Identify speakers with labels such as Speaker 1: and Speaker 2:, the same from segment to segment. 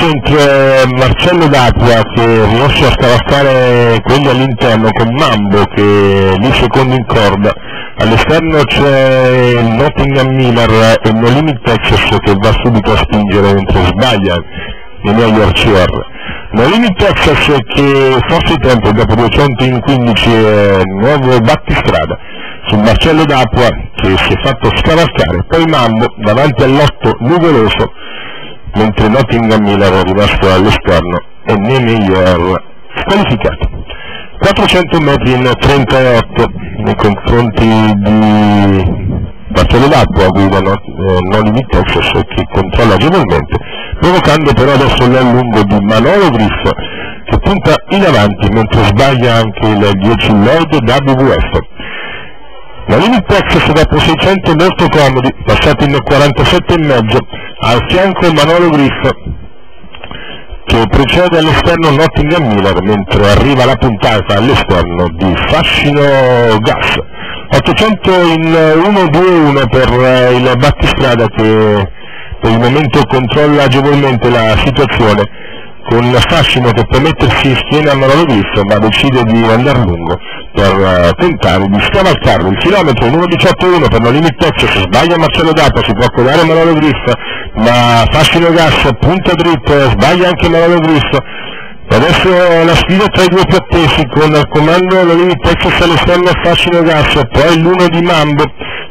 Speaker 1: centro è Marcello D'Apua che riesce a scavaccare quelli all'interno con Mambo che lì secondo in corda, all'esterno c'è Nottingham Miller e Nolini Texas che va subito a spingere mentre sbaglia i miei RCR. Nolini Texas che forse tempo dopo 200 in 15 è nuovo battistrada su Marcello D'Apua che si è fatto scavalcare, poi Mambo davanti all'otto nuvoloso mentre Nottingham Miller è rimasto all'esterno e Niemeyer squalificato. 400 metri in 38 nei confronti di Marcello D'Acqua guidano eh, Nolini Texas che controlla agevolmente, provocando però adesso l'allungo di Manolo Griff che punta in avanti mentre sbaglia anche il 10 Lloyd WWF. Nolini Texas dopo 600 molto comodi, passati in 47,5, al fianco Manolo Griff che precede all'esterno Nottingham Miller mentre arriva la puntata all'esterno di Fascino Gas. 800 in 1-2-1 per eh, il battistrada che per il momento controlla agevolmente la situazione con Fascino che per mettersi in schiena a Manolo Griff ma decide di andare lungo per uh, tentare di scavalcarlo il chilometro in 1.18.1 per la limit Texas sbaglia Marcello Dato si può codare Manolo Griff ma Fascino Gas punta dritto sbaglia anche Manolo Griff adesso la sfida tra i due più attesi con al comando la limit Texas all'esterno Fascino Gas poi l'uno di Mambo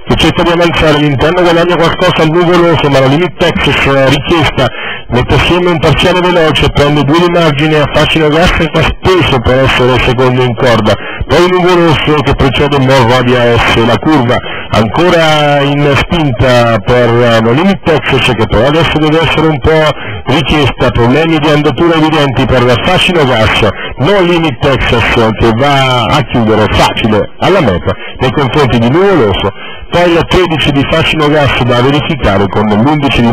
Speaker 1: che cerca di avanzare all'interno guadagna qualcosa al nuvoloso ma la limit Texas richiesta mette assieme un parziale veloce, prende due di margine, affascina gas e fa speso per essere secondo in corda, poi il lungo rosso che precede Morro AS, la curva ancora in spinta per Nolini Texas che però adesso deve essere un po' richiesta, problemi di andatura evidenti per Fascino Gas, non Limit Texas che va a chiudere facile alla meta nei confronti di Nuvoloso, poi il 13 di Fascino Gas da verificare con l'11 di